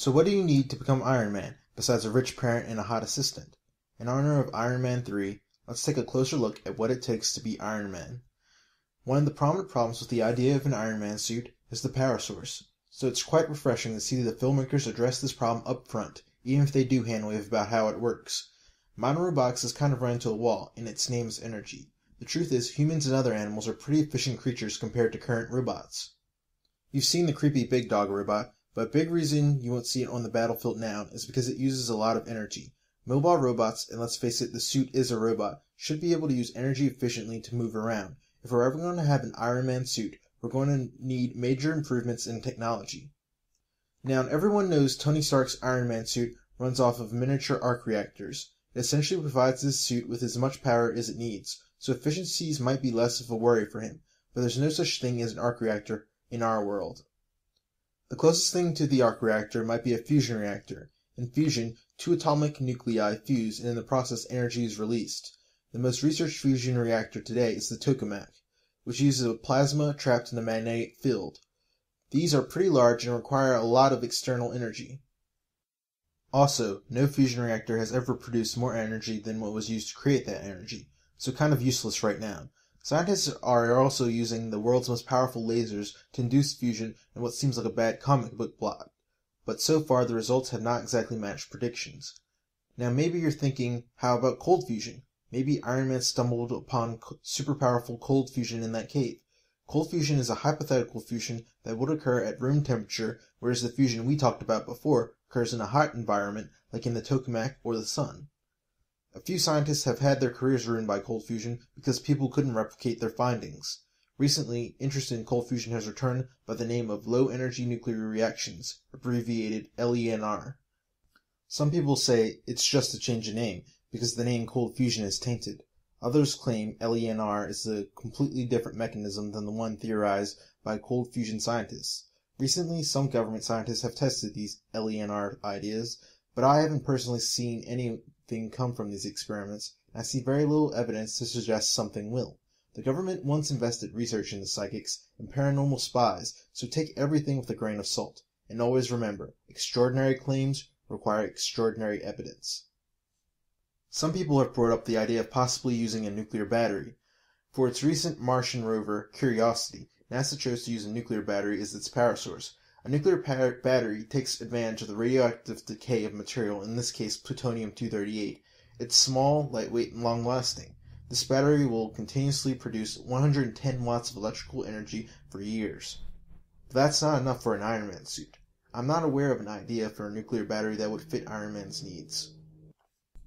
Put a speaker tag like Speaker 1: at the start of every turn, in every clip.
Speaker 1: So what do you need to become Iron Man, besides a rich parent and a hot assistant? In honor of Iron Man 3, let's take a closer look at what it takes to be Iron Man. One of the prominent problems with the idea of an Iron Man suit is the power source, so it's quite refreshing to see the filmmakers address this problem up front, even if they do handwave about how it works. Modern robotics has kind of run into a wall, and its name is energy. The truth is, humans and other animals are pretty efficient creatures compared to current robots. You've seen the creepy Big Dog robot, but a big reason you won't see it on the battlefield now is because it uses a lot of energy. Mobile robots, and let's face it, the suit is a robot, should be able to use energy efficiently to move around. If we're ever going to have an Iron Man suit, we're going to need major improvements in technology. Now, everyone knows Tony Stark's Iron Man suit runs off of miniature arc reactors. It essentially provides this suit with as much power as it needs, so efficiencies might be less of a worry for him, but there's no such thing as an arc reactor in our world. The closest thing to the arc reactor might be a fusion reactor. In fusion, two atomic nuclei fuse and in the process energy is released. The most researched fusion reactor today is the tokamak, which uses a plasma trapped in a magnetic field. These are pretty large and require a lot of external energy. Also, no fusion reactor has ever produced more energy than what was used to create that energy, so kind of useless right now. Scientists are also using the world's most powerful lasers to induce fusion in what seems like a bad comic book plot, but so far the results have not exactly matched predictions. Now maybe you're thinking, how about cold fusion? Maybe Iron Man stumbled upon super powerful cold fusion in that cave. Cold fusion is a hypothetical fusion that would occur at room temperature, whereas the fusion we talked about before occurs in a hot environment like in the tokamak or the sun. A few scientists have had their careers ruined by cold fusion because people couldn't replicate their findings. Recently, interest in cold fusion has returned by the name of low energy nuclear reactions, abbreviated LENR. Some people say it's just a change of name because the name cold fusion is tainted. Others claim LENR is a completely different mechanism than the one theorized by cold fusion scientists. Recently, some government scientists have tested these LENR ideas, but I haven't personally seen any thing come from these experiments, I see very little evidence to suggest something will. The government once invested research into psychics and paranormal spies, so take everything with a grain of salt. And always remember, extraordinary claims require extraordinary evidence. Some people have brought up the idea of possibly using a nuclear battery. For its recent Martian rover, Curiosity, NASA chose to use a nuclear battery as its power source. A nuclear battery takes advantage of the radioactive decay of material, in this case plutonium-238. It's small, lightweight, and long-lasting. This battery will continuously produce 110 watts of electrical energy for years. But that's not enough for an Iron Man suit. I'm not aware of an idea for a nuclear battery that would fit Iron Man's needs.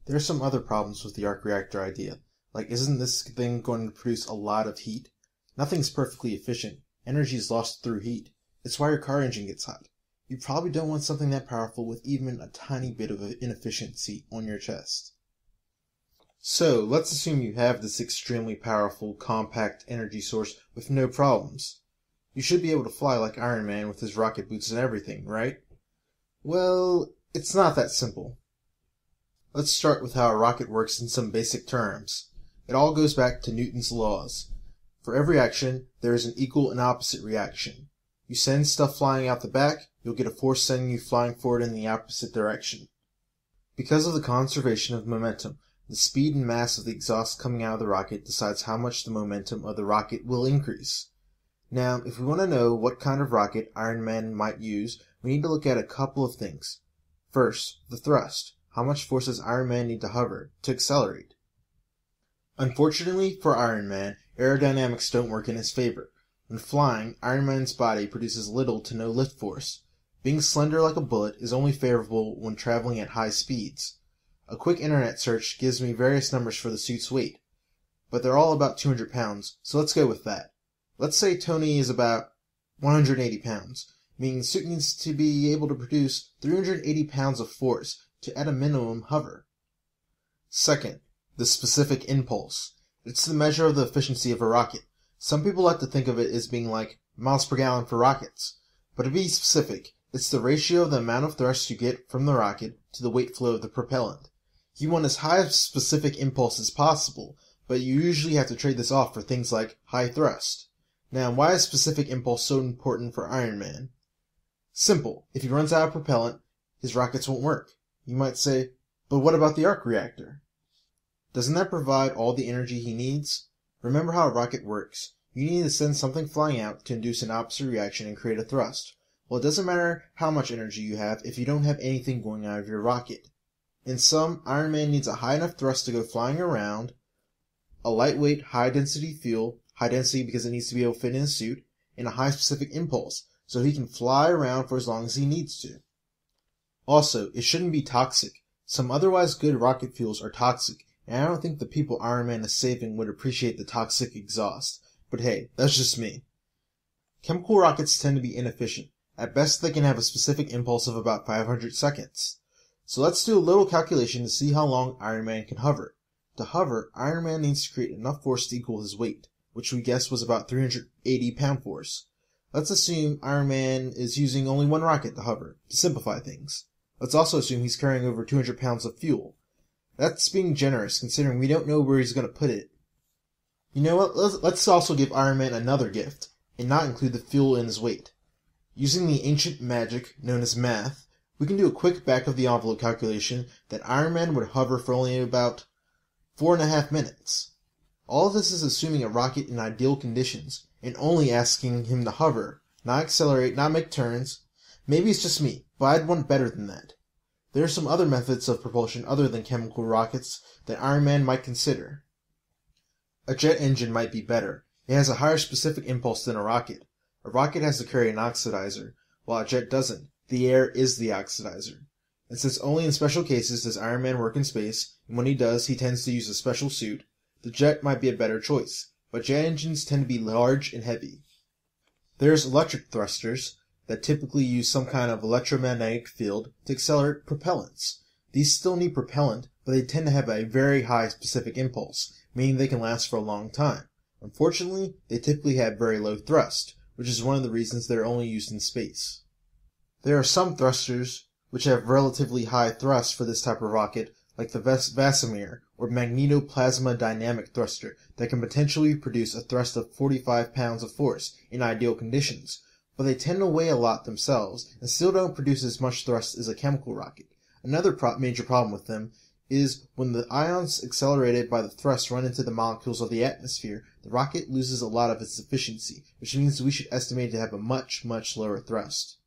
Speaker 1: There are some other problems with the arc reactor idea. Like, isn't this thing going to produce a lot of heat? Nothing's perfectly efficient. Energy is lost through heat. It's why your car engine gets hot. You probably don't want something that powerful with even a tiny bit of inefficiency on your chest. So, let's assume you have this extremely powerful, compact energy source with no problems. You should be able to fly like Iron Man with his rocket boots and everything, right? Well, it's not that simple. Let's start with how a rocket works in some basic terms. It all goes back to Newton's laws. For every action, there is an equal and opposite reaction. You send stuff flying out the back, you'll get a force sending you flying forward in the opposite direction. Because of the conservation of momentum, the speed and mass of the exhaust coming out of the rocket decides how much the momentum of the rocket will increase. Now, if we want to know what kind of rocket Iron Man might use, we need to look at a couple of things. First, the thrust. How much force does Iron Man need to hover to accelerate? Unfortunately for Iron Man, aerodynamics don't work in his favor. When flying, Iron Man's body produces little to no lift force. Being slender like a bullet is only favorable when traveling at high speeds. A quick internet search gives me various numbers for the suit's weight, but they're all about 200 pounds, so let's go with that. Let's say Tony is about 180 pounds, meaning the suit needs to be able to produce 380 pounds of force to at a minimum hover. Second, the specific impulse. It's the measure of the efficiency of a rocket. Some people like to think of it as being like miles per gallon for rockets. But to be specific, it's the ratio of the amount of thrust you get from the rocket to the weight flow of the propellant. You want as high a specific impulse as possible, but you usually have to trade this off for things like high thrust. Now, why is specific impulse so important for Iron Man? Simple. If he runs out of propellant, his rockets won't work. You might say, but what about the arc reactor? Doesn't that provide all the energy he needs? Remember how a rocket works. You need to send something flying out to induce an opposite reaction and create a thrust. Well, it doesn't matter how much energy you have if you don't have anything going out of your rocket. In sum, Iron Man needs a high enough thrust to go flying around, a lightweight, high density fuel, high density because it needs to be able to fit in his suit, and a high specific impulse, so he can fly around for as long as he needs to. Also, it shouldn't be toxic. Some otherwise good rocket fuels are toxic, and I don't think the people Iron Man is saving would appreciate the toxic exhaust. But hey, that's just me. Chemical rockets tend to be inefficient. At best, they can have a specific impulse of about 500 seconds. So let's do a little calculation to see how long Iron Man can hover. To hover, Iron Man needs to create enough force to equal his weight, which we guessed was about 380 pound force. Let's assume Iron Man is using only one rocket to hover, to simplify things. Let's also assume he's carrying over 200 pounds of fuel. That's being generous, considering we don't know where he's going to put it. You know what? Let's, also give Iron Man another gift, and not include the fuel in his weight. Using the ancient magic known as math, we can do a quick back of the envelope calculation that Iron Man would hover for only about four and a half minutes. All this is assuming a rocket in ideal conditions, and only asking him to hover, not accelerate, not make turns. Maybe it's just me, but I'd want better than that. There are some other methods of propulsion other than chemical rockets that Iron Man might consider. A jet engine might be better. It has a higher specific impulse than a rocket. A rocket has to carry an oxidizer, while a jet doesn't. The air is the oxidizer. And since only in special cases does Iron Man work in space, and when he does, he tends to use a special suit, the jet might be a better choice, but jet engines tend to be large and heavy. There's electric thrusters that typically use some kind of electromagnetic field to accelerate propellants. These still need propellant, but they tend to have a very high specific impulse, meaning they can last for a long time. Unfortunately, they typically have very low thrust, which is one of the reasons they're only used in space. There are some thrusters which have relatively high thrust for this type of rocket, like the VASIMR or magnetoplasma dynamic thruster that can potentially produce a thrust of 45 pounds of force in ideal conditions, but they tend to weigh a lot themselves and still don't produce as much thrust as a chemical rocket. Another pro- major problem with them is when the ions accelerated by the thrust run into the molecules of the atmosphere, the rocket loses a lot of its efficiency, which means we should estimate to have a much, much lower thrust.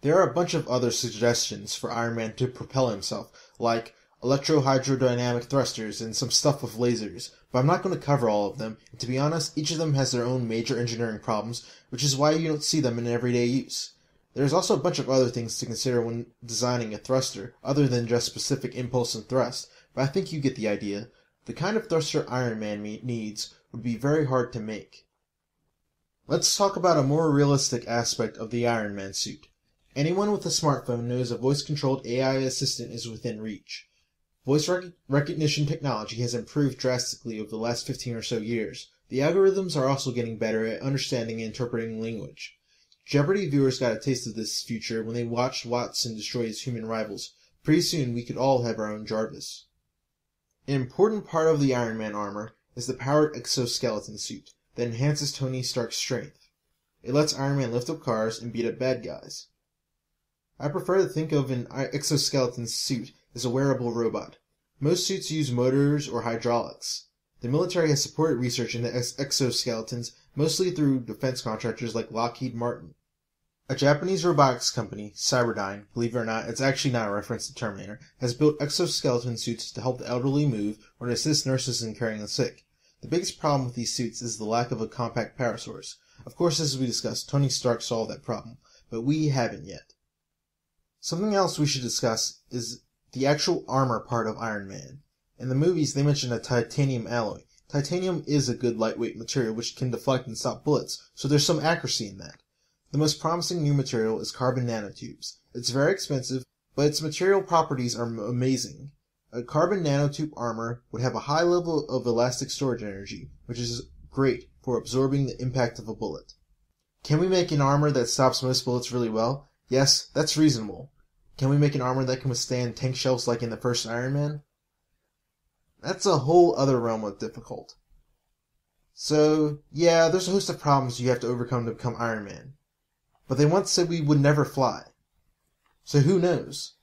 Speaker 1: There are a bunch of other suggestions for Iron Man to propel himself, like electrohydrodynamic thrusters and some stuff with lasers, but I'm not going to cover all of them, and to be honest, each of them has their own major engineering problems, which is why you don't see them in everyday use. There's also a bunch of other things to consider when designing a thruster, other than just specific impulse and thrust, but I think you get the idea. The kind of thruster Iron Man needs would be very hard to make. Let's talk about a more realistic aspect of the Iron Man suit. Anyone with a smartphone knows a voice-controlled AI assistant is within reach. Voice rec- recognition technology has improved drastically over the last 15 or so years. The algorithms are also getting better at understanding and interpreting language. Jeopardy viewers got a taste of this future when they watched Watson destroy his human rivals. Pretty soon we could all have our own Jarvis. An important part of the Iron Man armor is the powered exoskeleton suit that enhances Tony Stark's strength. It lets Iron Man lift up cars and beat up bad guys. I prefer to think of an uh, exoskeleton suit as a wearable robot. Most suits use motors or hydraulics. The military has supported research into ex- exoskeletons mostly through defense contractors like Lockheed Martin. A Japanese robotics company, Cyberdyne, believe it or not, it's actually not a reference to Terminator, has built exoskeleton suits to help the elderly move or to assist nurses in carrying the sick. The biggest problem with these suits is the lack of a compact power source. Of course, as we discussed, Tony Stark solved that problem, but we haven't yet. Something else we should discuss is the actual armor part of Iron Man. In the movies, they mention a titanium alloy. Titanium is a good lightweight material which can deflect and stop bullets, so there's some accuracy in that. The most promising new material is carbon nanotubes. It's very expensive, but its material properties are amazing. A carbon nanotube armor would have a high level of elastic storage energy, which is great for absorbing the impact of a bullet. Can we make an armor that stops most bullets really well? Yes, that's reasonable. Can we make an armor that can withstand tank shells like in the first Iron Man? That's a whole other realm of difficult. So, yeah, there's a host of problems you have to overcome to become Iron Man. But they once said we would never fly. So who knows?